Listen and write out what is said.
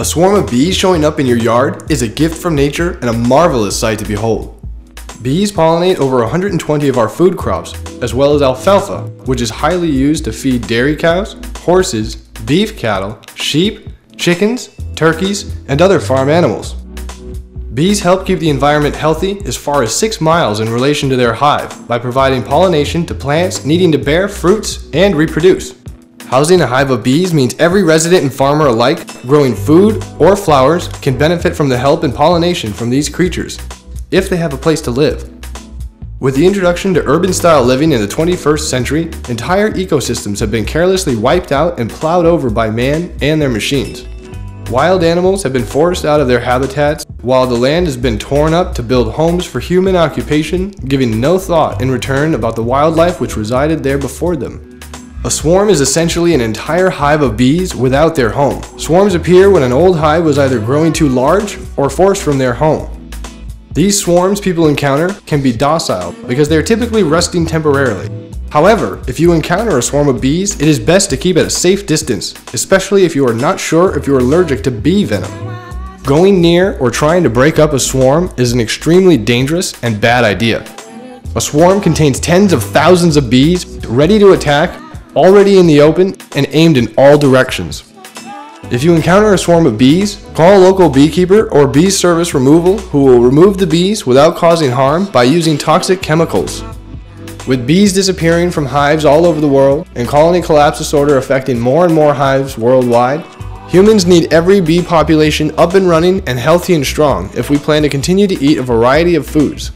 A swarm of bees showing up in your yard is a gift from nature and a marvelous sight to behold. Bees pollinate over 120 of our food crops, as well as alfalfa, which is highly used to feed dairy cows, horses, beef cattle, sheep, chickens, turkeys, and other farm animals. Bees help keep the environment healthy as far as 6 miles in relation to their hive by providing pollination to plants needing to bear fruits and reproduce. Housing a hive of bees means every resident and farmer alike growing food or flowers can benefit from the help and pollination from these creatures, if they have a place to live. With the introduction to urban style living in the 21st century, entire ecosystems have been carelessly wiped out and plowed over by man and their machines. Wild animals have been forced out of their habitats, while the land has been torn up to build homes for human occupation, giving no thought in return about the wildlife which resided there before them. A swarm is essentially an entire hive of bees without their home. Swarms appear when an old hive was either growing too large or forced from their home. These swarms people encounter can be docile because they are typically resting temporarily, However, if you encounter a swarm of bees, it is best to keep at a safe distance, especially if you are not sure if you are allergic to bee venom. Going near or trying to break up a swarm is an extremely dangerous and bad idea. A swarm contains tens of thousands of bees ready to attack, already in the open, and aimed in all directions. If you encounter a swarm of bees, call a local beekeeper or bee service removal who will remove the bees without causing harm by using toxic chemicals. With bees disappearing from hives all over the world and colony collapse disorder affecting more and more hives worldwide, humans need every bee population up and running and healthy and strong if we plan to continue to eat a variety of foods.